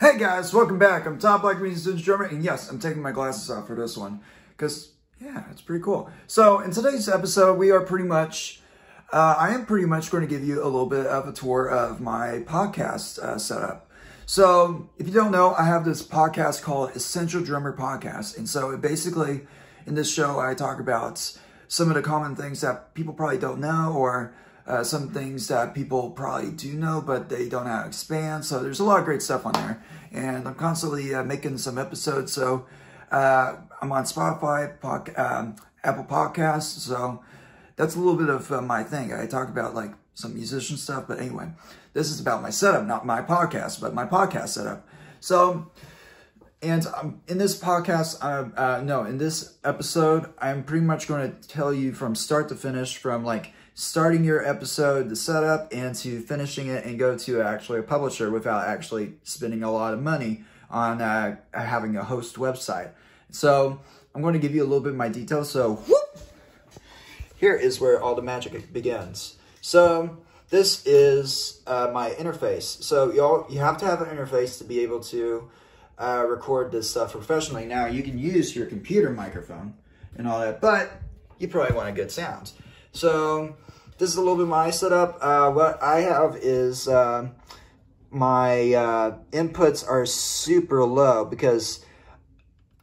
Hey guys, welcome back. I'm Top Black Musicians Drummer, and yes, I'm taking my glasses off for this one, because, yeah, it's pretty cool. So, in today's episode, we are pretty much, uh, I am pretty much going to give you a little bit of a tour of my podcast uh, setup. So, if you don't know, I have this podcast called Essential Drummer Podcast, and so it basically, in this show, I talk about some of the common things that people probably don't know, or uh, some things that people probably do know, but they don't know how to expand. So there's a lot of great stuff on there. And I'm constantly uh, making some episodes. So uh, I'm on Spotify, um, Apple Podcasts. So that's a little bit of uh, my thing. I talk about like some musician stuff. But anyway, this is about my setup, not my podcast, but my podcast setup. So, and um, in this podcast, uh, no, in this episode, I'm pretty much going to tell you from start to finish, from like starting your episode, the setup, and to finishing it and go to actually a publisher without actually spending a lot of money on uh, having a host website. So I'm going to give you a little bit of my details. So whoop, here is where all the magic begins. So this is uh, my interface. So y'all, you have to have an interface to be able to uh, record this stuff professionally. Now you can use your computer microphone and all that, but you probably want a good sound. So this is a little bit my setup. Uh, what I have is uh, my uh, inputs are super low because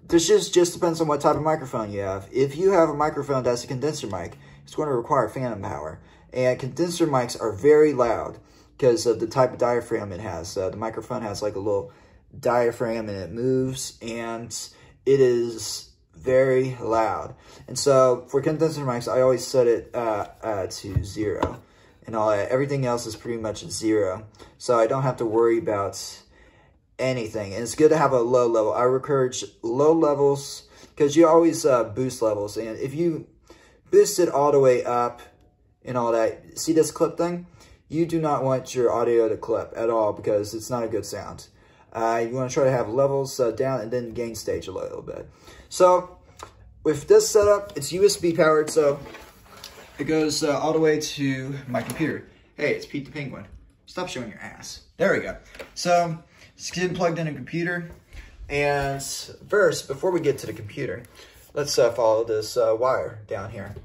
this just, just depends on what type of microphone you have. If you have a microphone that's a condenser mic, it's going to require phantom power. And condenser mics are very loud because of the type of diaphragm it has. Uh, the microphone has like a little diaphragm and it moves and it is very loud. And so for condenser mics, I always set it uh, uh, to zero. And all that. Everything else is pretty much zero. So I don't have to worry about anything. And it's good to have a low level. I encourage low levels because you always uh, boost levels. And if you boost it all the way up and all that, see this clip thing? You do not want your audio to clip at all because it's not a good sound. Uh, you want to try to have levels uh, down and then gain stage a little bit. So with this setup, it's USB powered, so it goes uh, all the way to my computer. Hey, it's Pete the Penguin. Stop showing your ass. There we go. So it's getting plugged in a computer. And first, before we get to the computer, let's uh, follow this uh, wire down here.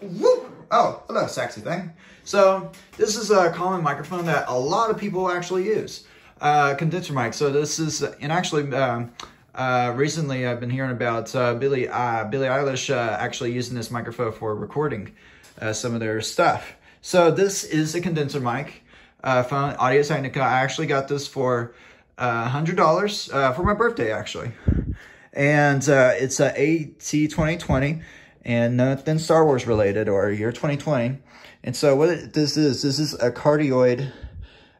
Woo! Oh, hello, sexy thing. So this is a common microphone that a lot of people actually use. Uh, condenser mic. So this is, and actually, um, uh, recently, I've been hearing about uh, Billie uh, Billie Eilish uh, actually using this microphone for recording uh, some of their stuff. So this is a condenser mic uh, from Audio Technica. I actually got this for uh, hundred dollars uh, for my birthday, actually, and uh, it's a AT2020 and nothing Star Wars related or year 2020. And so what it, this is, this is a cardioid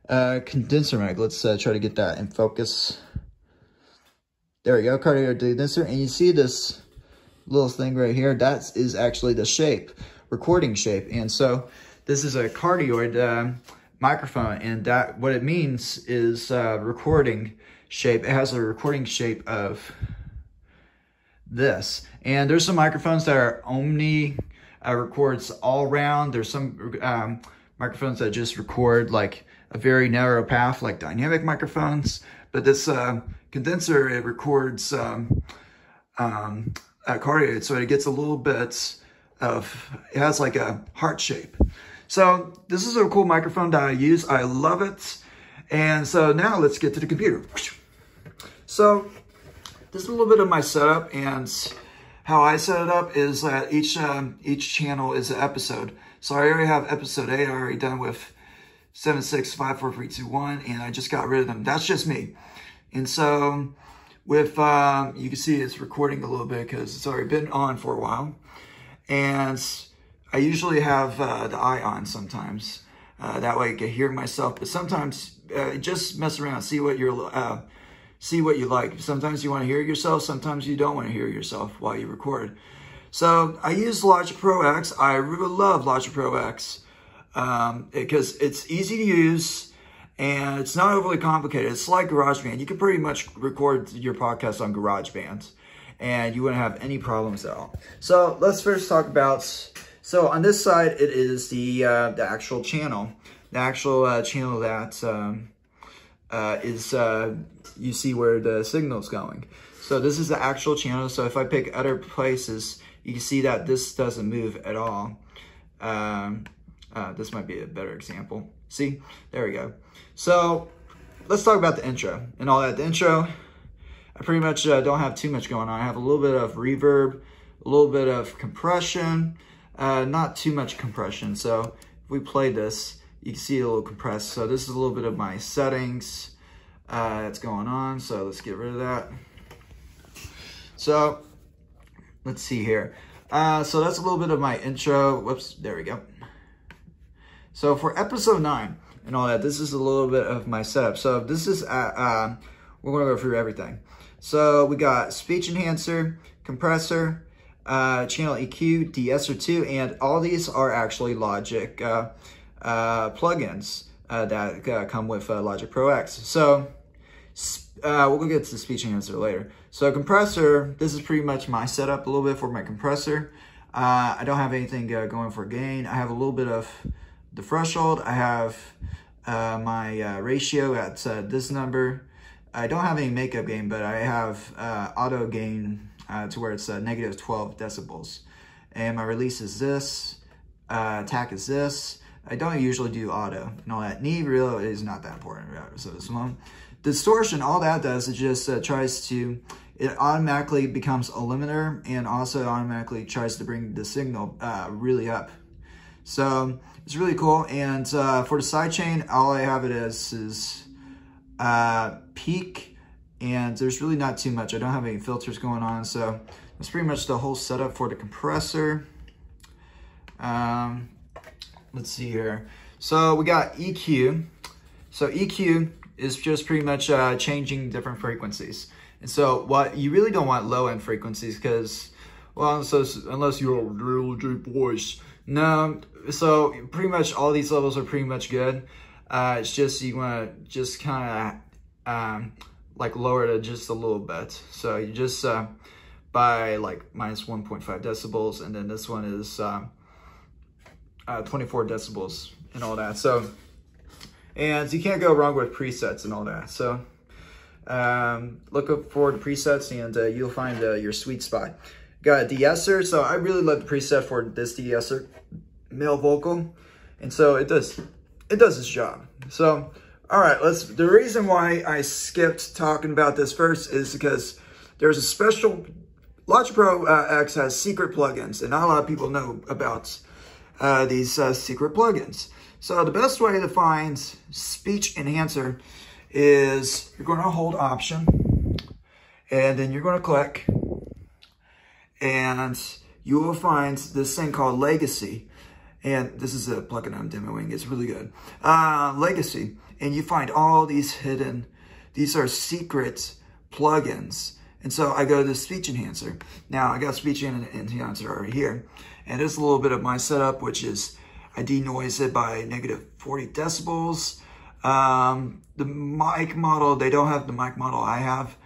condenser mic. Let's uh, try to get that in focus. There we go, cardioid condenser. And you see this little thing right here? That is actually the shape, recording shape. And so this is a cardioid uh, microphone. And that what it means is uh, recording shape. It has a recording shape of this. And there's some microphones that are omni, uh, records all round. There's some um, microphones that just record like a very narrow path, like dynamic microphones. But this uh, condenser, it records um, um, a cardioid, so it gets a little bit of, it has like a heart shape. So this is a cool microphone that I use. I love it. And so now let's get to the computer. So this is a little bit of my setup and how I set it up is that each um, each channel is an episode. So I already have episode eight I already done with seven, six, five, four, three, two, one, and I just got rid of them. That's just me. And so with, um, you can see it's recording a little bit because it's already been on for a while. And I usually have uh, the eye on sometimes. Uh, that way I can hear myself. But sometimes uh, just mess around, see what you're, uh, see what you like. Sometimes you want to hear yourself. Sometimes you don't want to hear yourself while you record. So I use Logic Pro X. I really love Logic Pro X um, because it's easy to use and it's not overly complicated. It's like GarageBand. You can pretty much record your podcast on GarageBand and you wouldn't have any problems at all. So let's first talk about, so on this side, it is the, uh, the actual channel, the actual uh, channel that um, uh, is uh, you see where the signal's going. So this is the actual channel. So if I pick other places, you can see that this doesn't move at all. Um, uh, this might be a better example. See, there we go. So let's talk about the intro and all that. The intro, I pretty much uh, don't have too much going on. I have a little bit of reverb, a little bit of compression, uh, not too much compression. So if we play this, you can see a little compressed. So this is a little bit of my settings uh, that's going on. So let's get rid of that. So let's see here. Uh, so that's a little bit of my intro. Whoops, there we go. So for episode nine and all that, this is a little bit of my setup. So this is, uh, uh, we're gonna go through everything. So we got speech enhancer, compressor, uh, channel EQ, de-esser2, and all these are actually Logic uh, uh, plugins uh, that uh, come with uh, Logic Pro X. So we'll get to the speech enhancer later. So compressor, this is pretty much my setup a little bit for my compressor. I don't have anything going for gain. I have a little bit of the threshold. I have my ratio at this number. I don't have any makeup gain, but I have auto gain uh, to where it's uh, negative 12 decibels. And my release is this, uh, attack is this. I don't usually do auto and all that. Knee real is not that important. So this one, distortion, all that does is just uh, tries to, it automatically becomes a limiter and also automatically tries to bring the signal uh, really up. So it's really cool. And uh, for the sidechain, all I have it as is peak and there's really not too much. I don't have any filters going on, so that's pretty much the whole setup for the compressor. Um, let's see here. So we got EQ. So EQ is just pretty much uh, changing different frequencies. And so what you really don't want low end frequencies because, well, so, unless you're a real deep voice. No, so pretty much all these levels are pretty much good. Uh, it's just you want to just kind of um, like lower it just a little bit. So you just uh, by like minus 1.5 decibels, and then this one is uh, uh, 24 decibels and all that. So, and you can't go wrong with presets and all that. So um, look up for the presets and uh, you'll find uh, your sweet spot. Got a de-esser, so I really love the preset for this de-esser male vocal. And so it does, it does its job. So all right, let's. The reason why I skipped talking about this first is because there's a special. Logic Pro uh, X has secret plugins, and not a lot of people know about uh, these uh, secret plugins. So the best way to find speech enhancer is you're going to hold option, and then you're going to click, and you will find this thing called Legacy. And this is a plugin I'm demoing. It's really good. Uh, Legacy and you find all these hidden, these are secret plugins. And so I go to the speech enhancer. Now I got speech and enhancer already here. And it's a little bit of my setup, which is I denoise it by negative 40 decibels. Um, the mic model, they don't have the mic model I have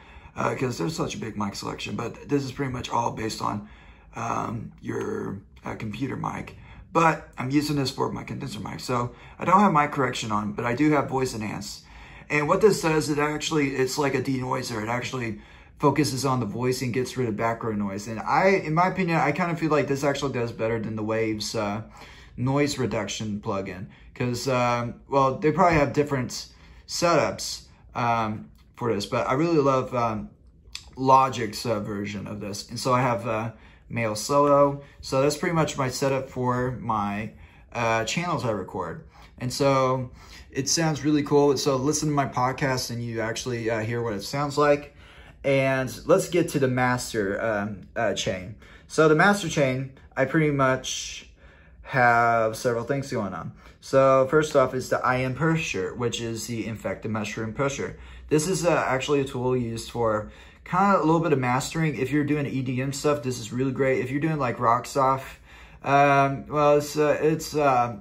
because uh, there's such a big mic selection, but this is pretty much all based on um, your uh, computer mic but I'm using this for my condenser mic. So I don't have mic correction on, but I do have voice enhance. And what this does, it actually, it's like a denoiser. It actually focuses on the voice and gets rid of background noise. And I, in my opinion, I kind of feel like this actually does better than the Waves uh, noise reduction plugin. Because, um, well, they probably have different setups um, for this, but I really love um, Logic's uh, version of this. And so I have uh, male solo. So that's pretty much my setup for my uh, channels I record. And so it sounds really cool. So listen to my podcast and you actually uh, hear what it sounds like. And let's get to the master um, uh, chain. So the master chain, I pretty much have several things going on. So first off is the IM pusher, which is the infected mushroom pusher. This is uh, actually a tool used for kind of a little bit of mastering. If you're doing EDM stuff, this is really great. If you're doing like rock stuff, um, well, it's, uh, it's uh,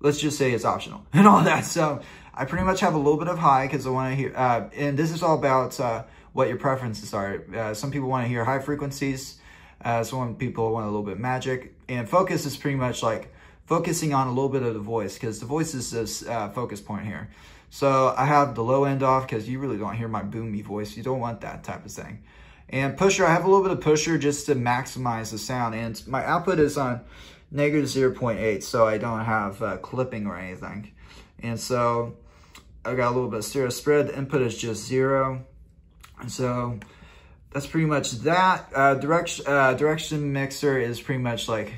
let's just say it's optional and all that. So I pretty much have a little bit of high because I want to hear, uh, and this is all about uh, what your preferences are. Uh, some people want to hear high frequencies. Uh, some people want a little bit of magic. And focus is pretty much like focusing on a little bit of the voice because the voice is this uh, focus point here. So I have the low end off because you really don't hear my boomy voice. You don't want that type of thing. And pusher, I have a little bit of pusher just to maximize the sound. And my output is on negative 0.8, so I don't have uh, clipping or anything. And so I got a little bit of stereo spread. The input is just zero. And so that's pretty much that. Uh, direction, uh, direction mixer is pretty much like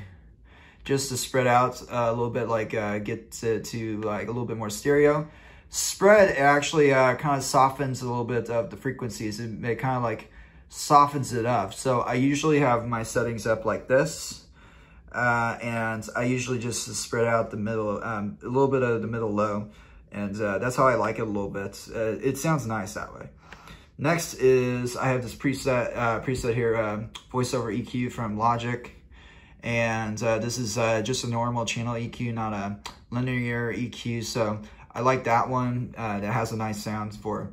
just to spread out uh, a little bit, like uh, get to, to, like a little bit more stereo. Spread actually uh, kind of softens a little bit of the frequencies. It, it kind of like softens it up. So I usually have my settings up like this. Uh, and I usually just spread out the middle, um, a little bit of the middle low. And uh, that's how I like it a little bit. Uh, it sounds nice that way. Next is, I have this preset uh, preset here, um, voiceover EQ from Logic. And uh, this is just a normal channel EQ, not a linear EQ. So I like that one. that has a nice sound for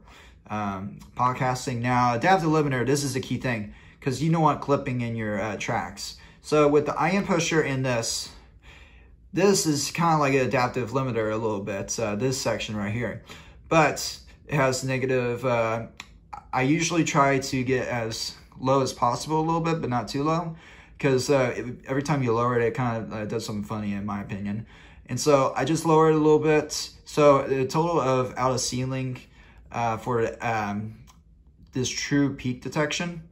um, podcasting. Now, adaptive limiter, this is a key thing because you don't want clipping in your tracks. So with the IM pusher in this, this is kind of like an adaptive limiter a little bit, uh, this section right here. But it has negative, uh, I usually try to get as low as possible a little bit, but not too low. Because uh, every time you lower it, it kind of uh, does something funny in my opinion. And so I just lowered a little bit. So the total of out of ceiling uh, for um, this true peak detection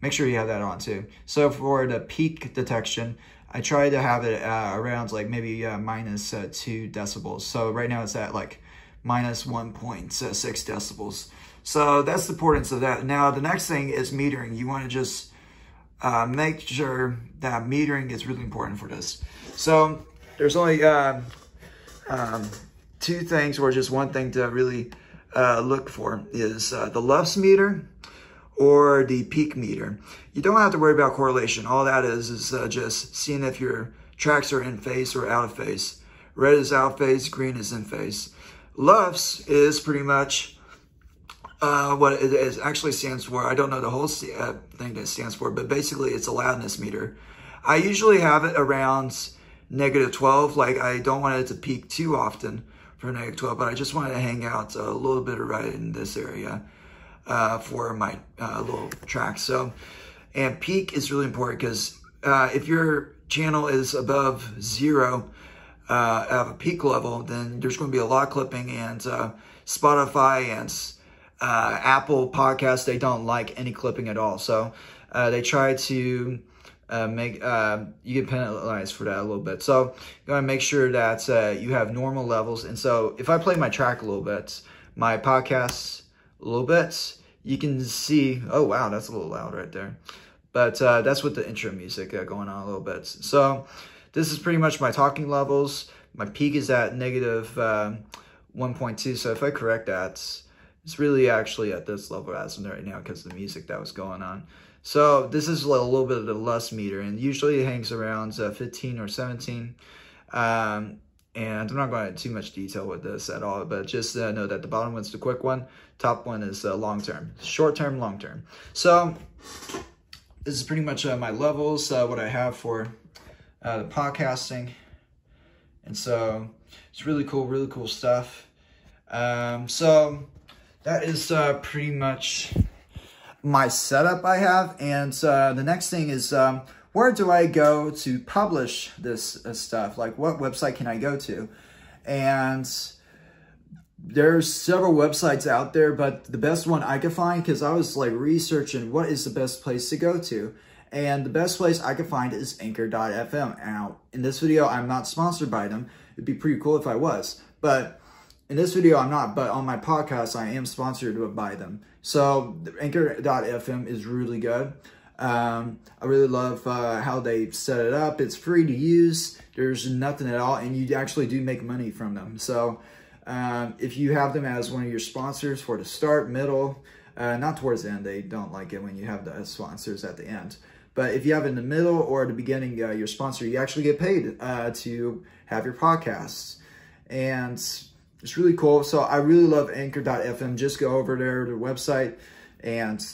make sure you have that on too. So for the peak detection, I try to have it uh, around like maybe uh, minus, uh, 2 decibels. So right now it's at like minus 1.6 decibels. So that's the importance of that. Now the next thing is metering. You want to just uh, make sure that metering is really important for this. So there's only uh, um, two things or just one thing to really uh, look for is the LUFS meter or the peak meter. You don't have to worry about correlation. All that is is uh, just seeing if your tracks are in phase or out of phase. Red is out phase, green is in phase. LUFS is pretty much uh, what it actually stands for. I don't know the whole uh, thing that stands for, but basically it's a loudness meter. I usually have it around negative 12. Like I don't want it to peak too often for negative 12, but I just wanted to hang out a little bit of right in this area uh, for my uh, little track. So, and peak is really important because uh, if your channel is above zero uh, of a peak level, then there's going to be a lot of clipping and uh, Spotify and uh, Apple podcasts, they don't like any clipping at all. So they try to make, you get penalized for that a little bit. So you want to make sure that you have normal levels. And so if I play my track a little bit, my podcasts a little bit, you can see, oh wow, that's a little loud right there. But uh, that's with the intro music uh, going on a little bit. So this is pretty much my talking levels. My peak is at negative, uh, 1.2. So if I correct that, it's really actually at this level as of right now because the music that was going on. So this is a little bit of the LUFS meter and usually it hangs around uh, 15 or 17. Um, and I'm not going into too much detail with this at all, but just uh, know that the bottom one's the quick one, top one is uh, long term, short term, long term. So this is pretty much uh, my levels, uh, what I have for uh, the podcasting. And so it's really cool, really cool stuff. Um, so that is pretty much my setup I have. And the next thing is um, where do I go to publish this uh, stuff? Like what website can I go to? And there's several websites out there, but the best one I could find, because I was like researching what is the best place to go to. And the best place I could find is anchor.fm. Now, in this video, I'm not sponsored by them. It'd be pretty cool if I was. But in this video, I'm not. But on my podcast, I am sponsored by them. So anchor.fm is really good. Um, I really love uh, how they set it up. It's free to use. There's nothing at all, and you actually do make money from them. So um, if you have them as one of your sponsors for the start, middle, uh, not towards the end, they don't like it when you have the sponsors at the end. But if you have in the middle or the beginning, uh, your sponsor, you actually get paid uh, to have your podcasts. And it's really cool. So I really love Anchor.fm. Just go over there to the website and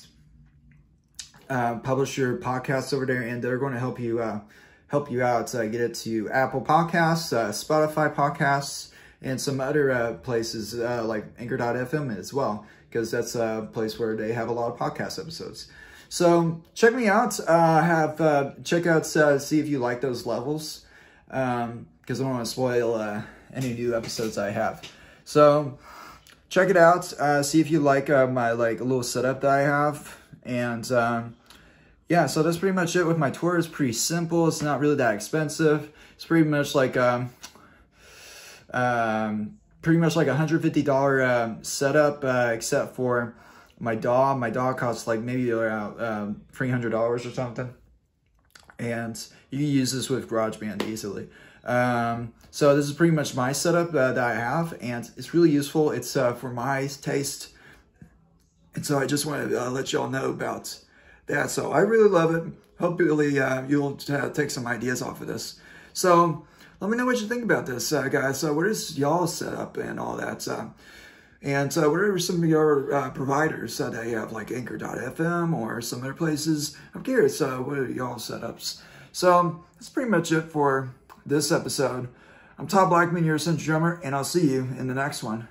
uh, publish your podcasts over there, and they're going to help you uh, help you out. Uh, get it to Apple Podcasts, uh, Spotify Podcasts, and some other uh, places uh, like Anchor.fm as well, because that's a place where they have a lot of podcast episodes. So check me out. Have check out see if you like those levels, because um, I don't want to spoil any new episodes I have. So check it out. Uh, see if you like uh, my like little setup that I have, and um, yeah. So that's pretty much it with my tour. It's pretty simple. It's not really that expensive. It's pretty much like um, um pretty much like a hundred fifty dollar uh, setup, uh, except for my DAW. My DAW costs like maybe around um, three hundred dollars or something, and you can use this with GarageBand easily. Um, so this is pretty much my setup uh, that I have, and it's really useful. It's uh, for my taste, and so I just want to uh, let y'all know about that. So I really love it. Hopefully uh, you'll uh, take some ideas off of this. So let me know what you think about this, uh, guys. So what is y'all setup and all that? and what are some of your providers that you have, like Anchor.fm or some other places? I'm curious, what are y'all setups? So that's pretty much it for this episode. I'm Todd Blackman, your Essential Drummer, and I'll see you in the next one.